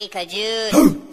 Pikachu.